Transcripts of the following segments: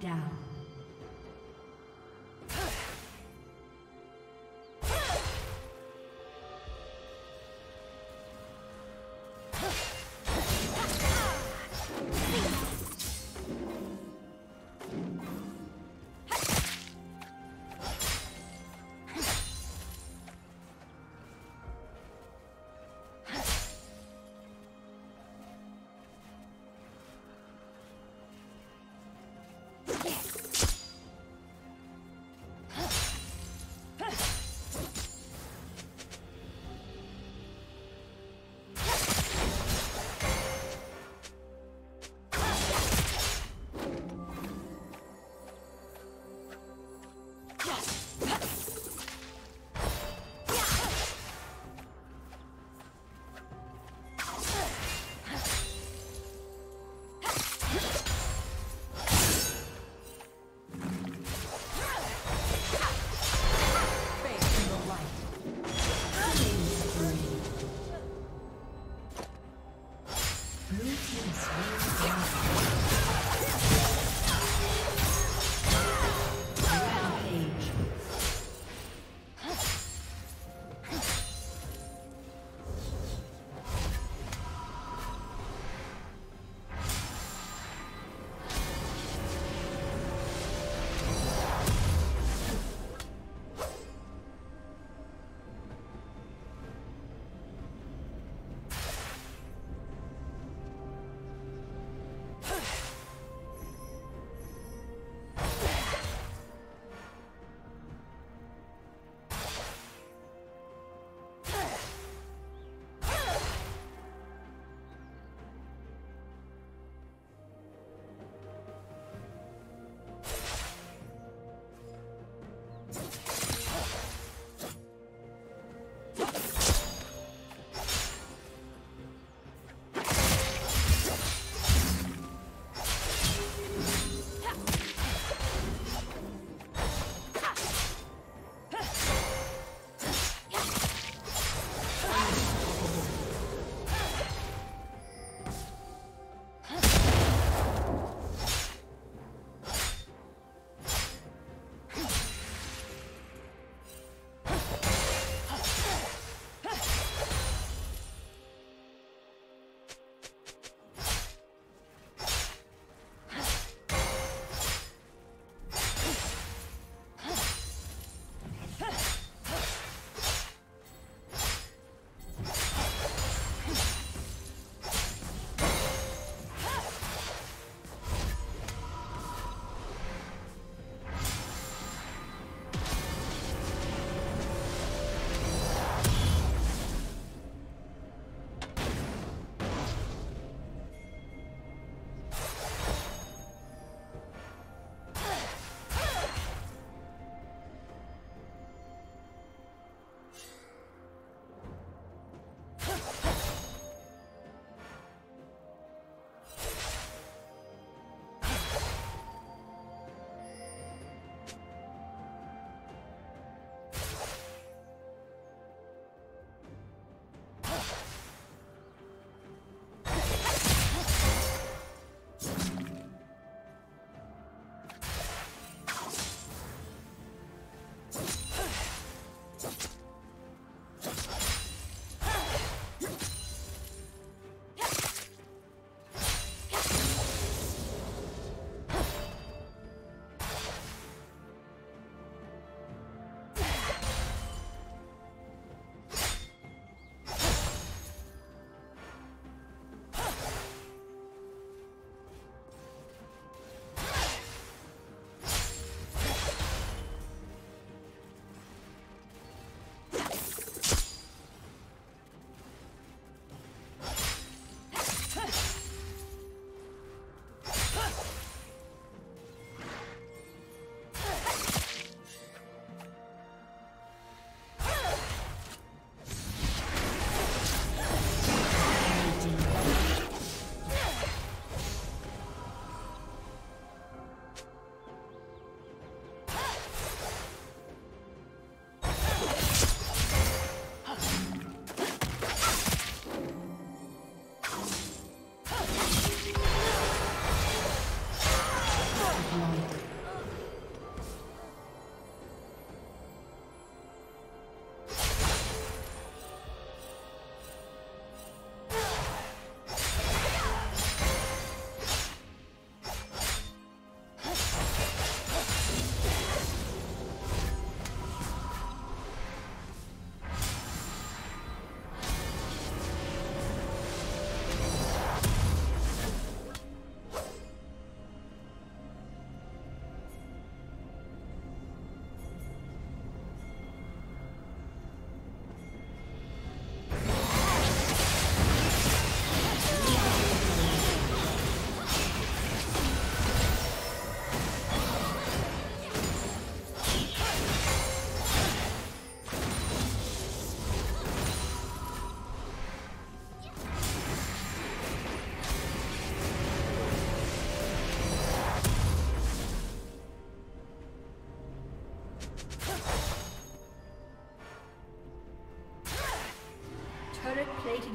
Down.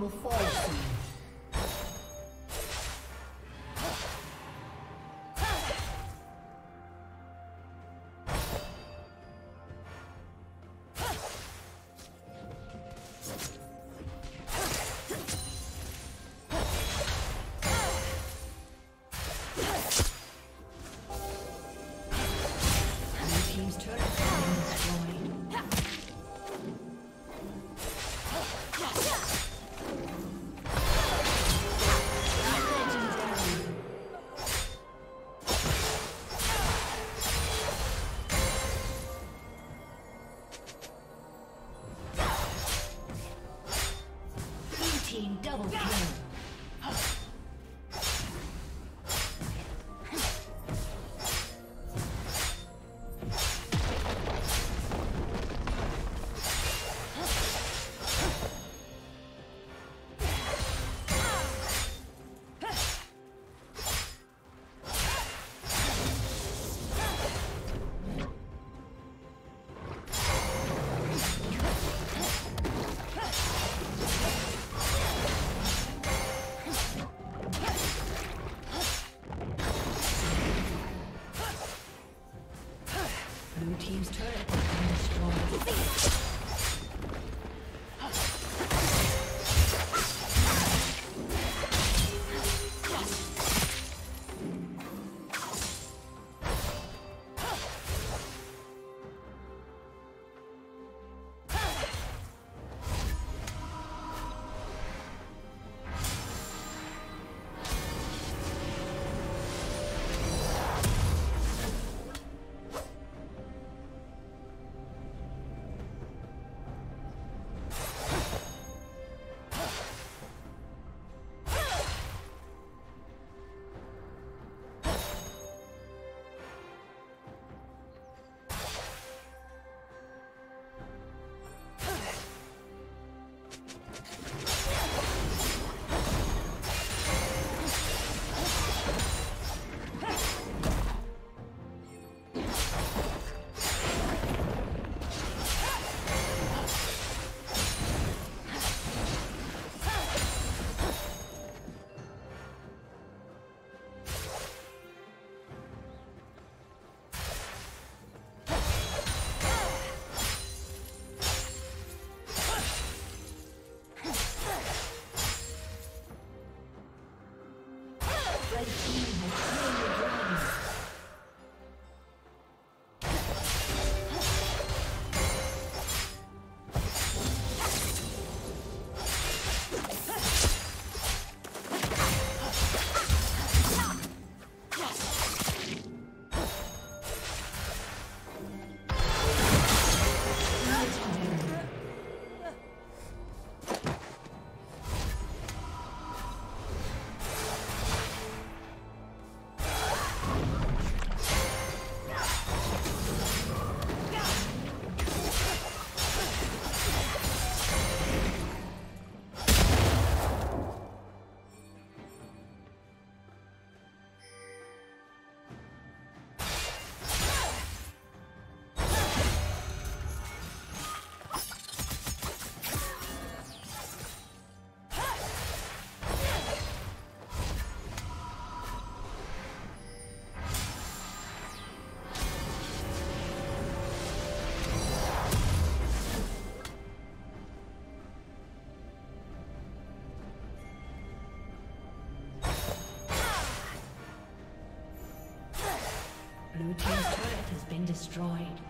Will fall soon. Destroyed.